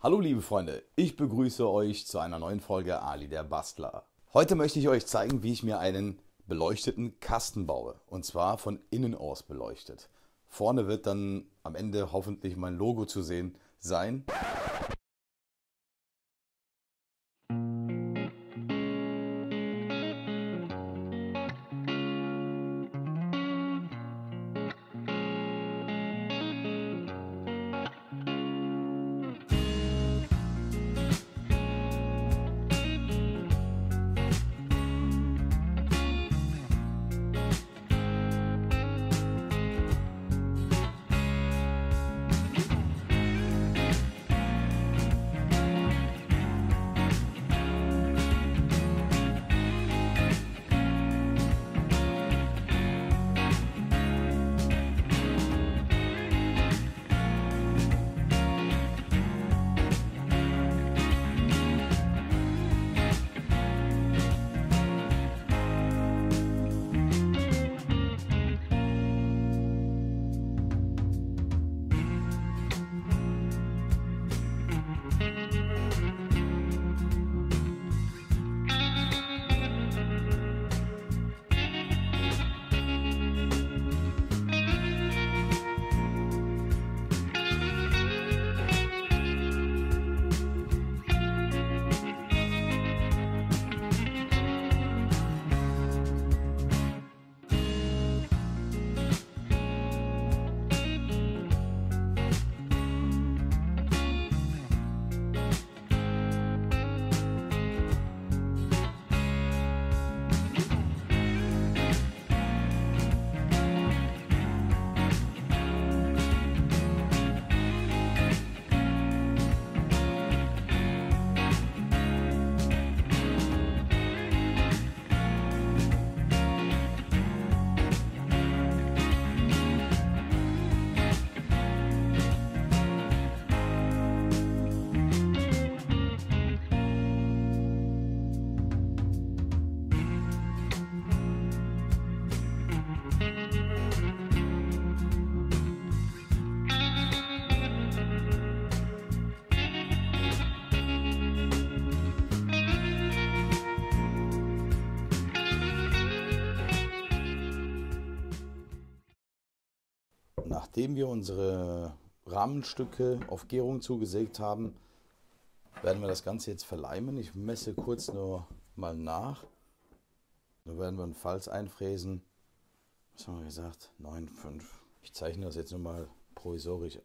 Hallo liebe Freunde, ich begrüße euch zu einer neuen Folge Ali der Bastler. Heute möchte ich euch zeigen, wie ich mir einen beleuchteten Kasten baue. Und zwar von innen aus beleuchtet. Vorne wird dann am Ende hoffentlich mein Logo zu sehen sein. Nachdem wir unsere Rahmenstücke auf Gärung zugesägt haben, werden wir das Ganze jetzt verleimen. Ich messe kurz nur mal nach. Dann werden wir einen Falz einfräsen. Was haben wir gesagt? 9,5. Ich zeichne das jetzt nur mal provisorisch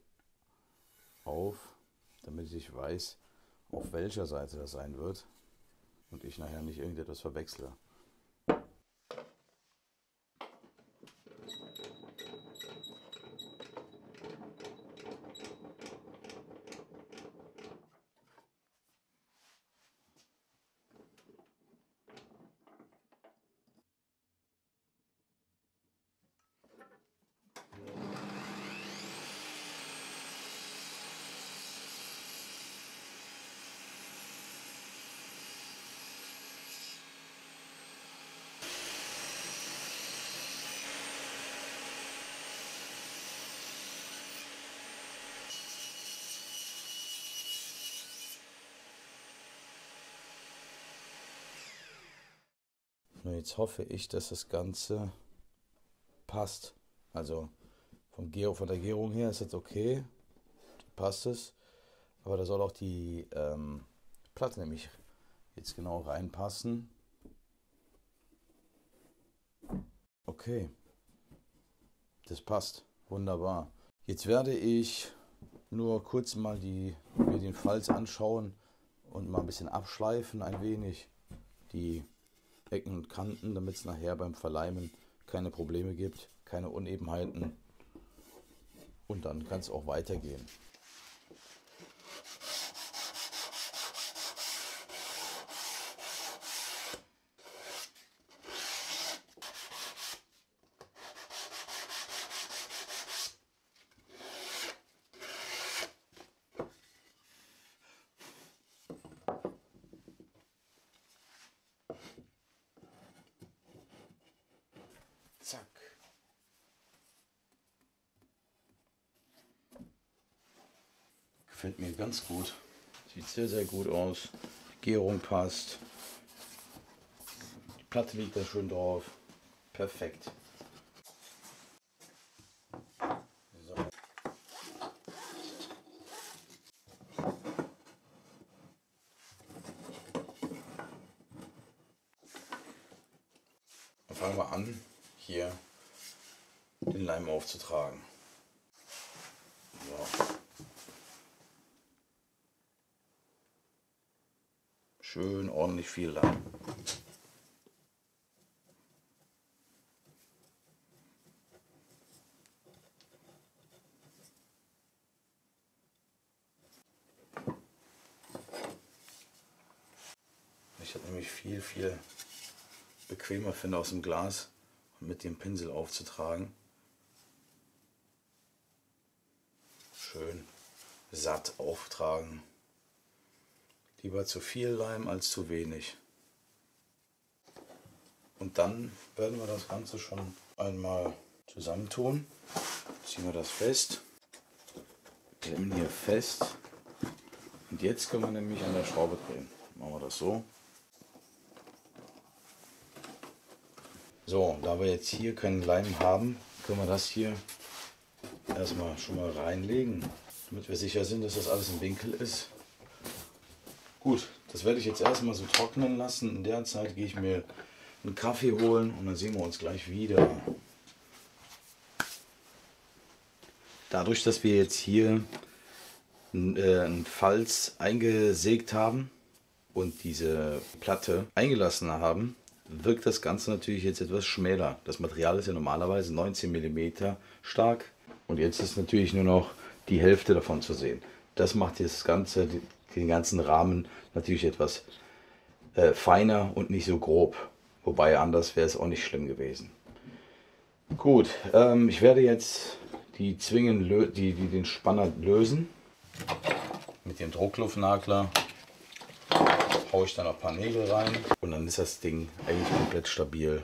auf, damit ich weiß, auf welcher Seite das sein wird und ich nachher nicht irgendetwas verwechsle. Nur jetzt hoffe ich, dass das Ganze passt. Also vom Gero, von der Gärung her ist jetzt okay, passt es. Aber da soll auch die ähm, Platte nämlich jetzt genau reinpassen. Okay, das passt, wunderbar. Jetzt werde ich nur kurz mal die, mir den Falz anschauen und mal ein bisschen abschleifen, ein wenig die Ecken und Kanten, damit es nachher beim Verleimen keine Probleme gibt, keine Unebenheiten. Und dann kann es auch weitergehen. Gefällt mir ganz gut. Sieht sehr, sehr gut aus. Die Gärung passt. Die Platte liegt da schön drauf. Perfekt. Dann fangen wir an, hier den Leim aufzutragen. So. Schön ordentlich viel Leim. Ich habe nämlich viel, viel bequemer finde aus dem Glas mit dem Pinsel aufzutragen. Schön satt auftragen. Lieber zu viel Leim als zu wenig. Und dann werden wir das Ganze schon einmal zusammentun. Ziehen wir das fest. Klemmen hier fest. Und jetzt können wir nämlich an der Schraube drehen. Machen wir das so. So, da wir jetzt hier keinen Leim haben, können wir das hier erstmal schon mal reinlegen, damit wir sicher sind, dass das alles im Winkel ist. Gut, das werde ich jetzt erstmal so trocknen lassen. In der Zeit gehe ich mir einen Kaffee holen und dann sehen wir uns gleich wieder. Dadurch, dass wir jetzt hier äh, einen Falz eingesägt haben und diese Platte eingelassen haben, wirkt das Ganze natürlich jetzt etwas schmäler. Das Material ist ja normalerweise 19 mm stark und jetzt ist natürlich nur noch die Hälfte davon zu sehen. Das macht das Ganze, den ganzen Rahmen natürlich etwas äh, feiner und nicht so grob. Wobei anders wäre es auch nicht schlimm gewesen. Gut, ähm, ich werde jetzt die Zwingen, die, die den Spanner lösen. Mit dem Druckluftnagler haue ich dann noch ein paar Nägel rein und dann ist das Ding eigentlich komplett stabil.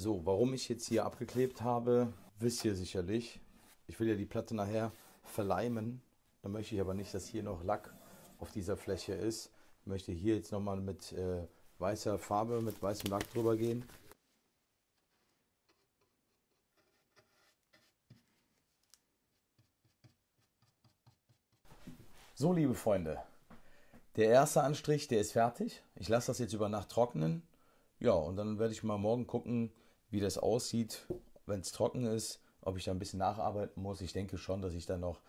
So, warum ich jetzt hier abgeklebt habe, wisst ihr sicherlich. Ich will ja die Platte nachher verleimen. Da möchte ich aber nicht, dass hier noch Lack auf dieser Fläche ist. Ich möchte hier jetzt nochmal mit äh, weißer Farbe, mit weißem Lack drüber gehen. So, liebe Freunde, der erste Anstrich, der ist fertig. Ich lasse das jetzt über Nacht trocknen. Ja, und dann werde ich mal morgen gucken, wie das aussieht, wenn es trocken ist, ob ich da ein bisschen nacharbeiten muss. Ich denke schon, dass ich da noch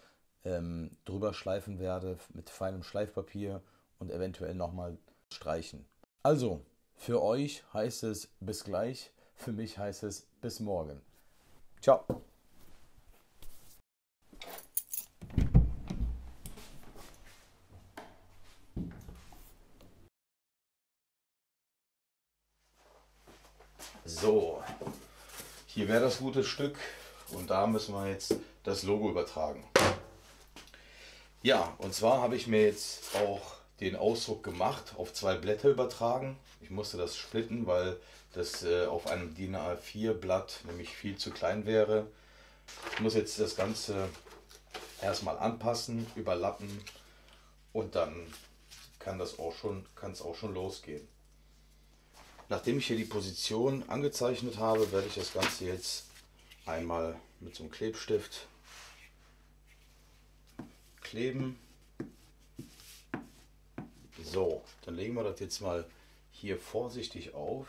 ähm, drüber schleifen werde mit feinem Schleifpapier und eventuell nochmal streichen. Also, für euch heißt es bis gleich, für mich heißt es bis morgen. Ciao. So, hier wäre das gute Stück und da müssen wir jetzt das Logo übertragen. Ja, und zwar habe ich mir jetzt auch den Ausdruck gemacht, auf zwei Blätter übertragen. Ich musste das splitten, weil das äh, auf einem DIN A4 Blatt nämlich viel zu klein wäre. Ich muss jetzt das Ganze erstmal anpassen, überlappen und dann kann das auch schon, kann es auch schon losgehen. Nachdem ich hier die Position angezeichnet habe, werde ich das Ganze jetzt einmal mit so einem Klebstift kleben. So, dann legen wir das jetzt mal hier vorsichtig auf.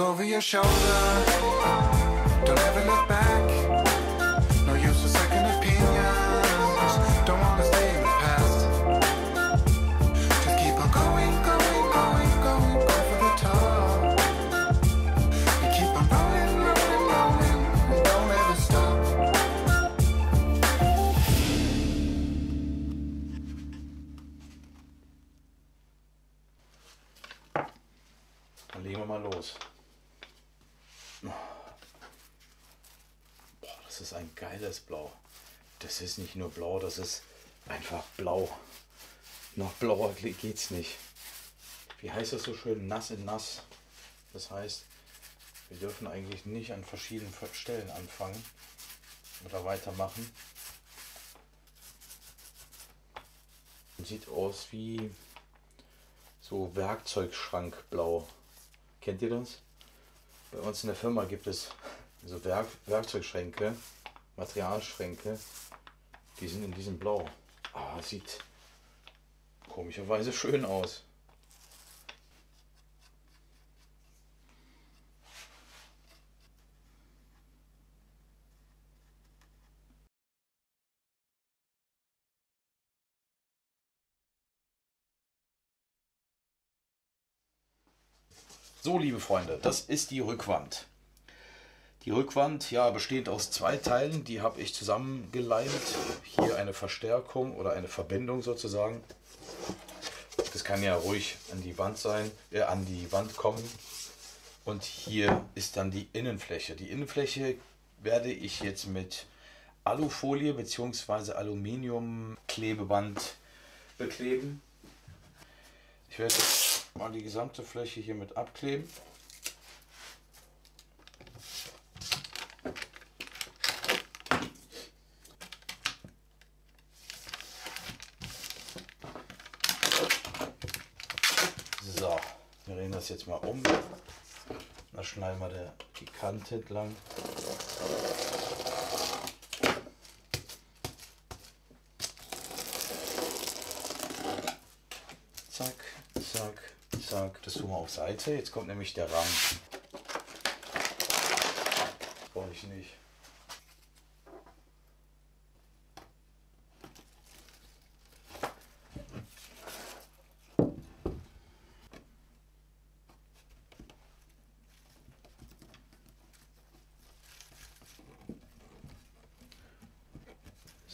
Over your shoulder. Don't ever look back. Das ist nicht nur blau, das ist einfach blau. Noch blauer geht's nicht. Wie heißt das so schön? Nass in nass. Das heißt, wir dürfen eigentlich nicht an verschiedenen Stellen anfangen oder weitermachen. Sieht aus wie so Werkzeugschrankblau. Kennt ihr das? Bei uns in der Firma gibt es so Werk Werkzeugschränke, Materialschränke. Die sind in diesem Blau. Ah, sieht komischerweise schön aus. So, liebe Freunde, das ist die Rückwand. Die Rückwand, ja, besteht aus zwei Teilen, die habe ich zusammengeleimt. Hier eine Verstärkung oder eine Verbindung sozusagen. Das kann ja ruhig an die Wand sein, äh, an die Wand kommen. Und hier ist dann die Innenfläche. Die Innenfläche werde ich jetzt mit Alufolie bzw. Aluminiumklebeband bekleben. Ich werde mal die gesamte Fläche hier mit abkleben. So, wir drehen das jetzt mal um. Da schneiden wir die Kante entlang. Zack, zack, zack. Das tun wir auf Seite. Jetzt kommt nämlich der Rahmen. Brauche ich nicht.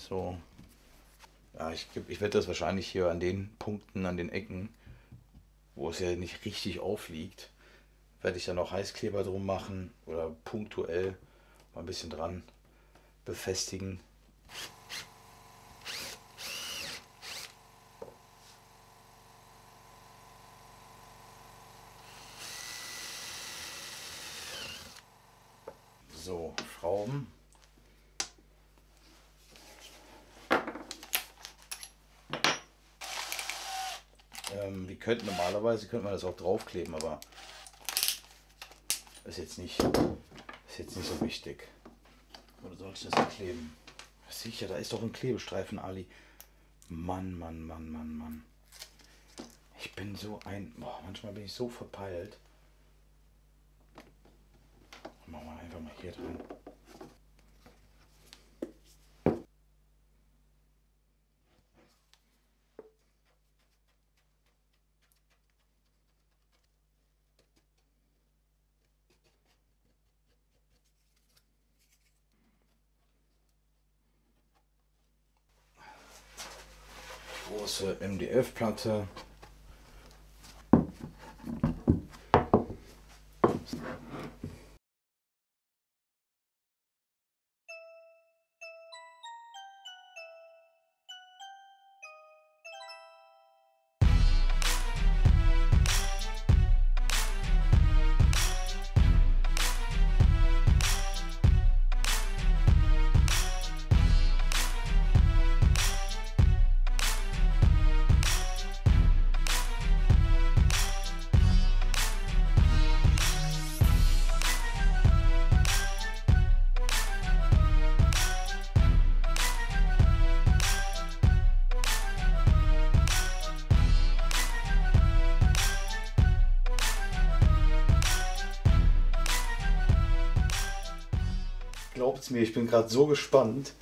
So. Ja, ich, ich werde das wahrscheinlich hier an den Punkten, an den Ecken, wo es ja nicht richtig aufliegt, werde ich dann noch Heißkleber drum machen oder punktuell mal ein bisschen dran befestigen. So, Schrauben. Ähm, wir könnten normalerweise könnte man das auch draufkleben, aber ist jetzt nicht, ist jetzt nicht so wichtig. Oder soll ich das kleben? Sicher, da ist doch ein Klebestreifen, Ali. Mann, Mann, Mann, Mann, Mann. Ich bin so ein. Boah, manchmal bin ich so verpeilt. Machen wir einfach mal hier drin. Große MDF-Platte. Glaubt's mir, ich bin gerade so gespannt.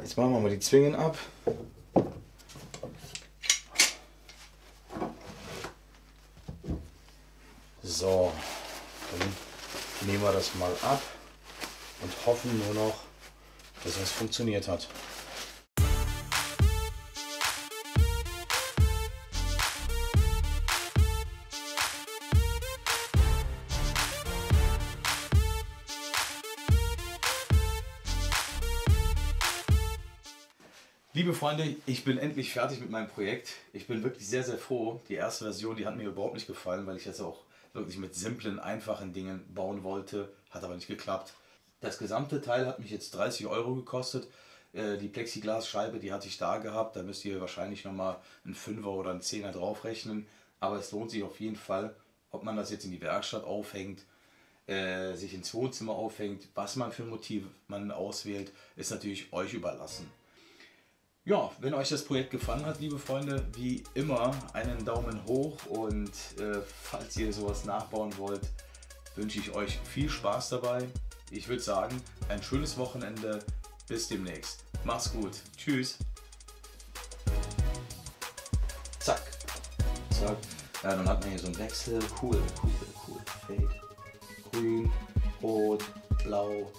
Jetzt machen wir mal die Zwingen ab. So, dann nehmen wir das mal ab und hoffen nur noch, dass es funktioniert hat. Liebe Freunde, ich bin endlich fertig mit meinem Projekt. Ich bin wirklich sehr, sehr froh. Die erste Version, die hat mir überhaupt nicht gefallen, weil ich jetzt auch wirklich mit simplen, einfachen Dingen bauen wollte. Hat aber nicht geklappt. Das gesamte Teil hat mich jetzt 30 Euro gekostet. Äh, Die Plexiglasscheibe, die hatte ich da gehabt. Da müsst ihr wahrscheinlich nochmal einen Fünfer oder einen Zehner draufrechnen. Aber es lohnt sich auf jeden Fall, ob man das jetzt in die Werkstatt aufhängt, äh, sich ins Wohnzimmer aufhängt, was man für ein Motiv man auswählt, ist natürlich euch überlassen. Ja, wenn euch das Projekt gefallen hat, liebe Freunde, wie immer einen Daumen hoch und äh, falls ihr sowas nachbauen wollt, wünsche ich euch viel Spaß dabei. Ich würde sagen, ein schönes Wochenende. Bis demnächst. Macht's gut. Tschüss. Zack. Zack. Ja, dann hat man hier so einen Wechsel. Cool, cool, cool. grün, rot, blau,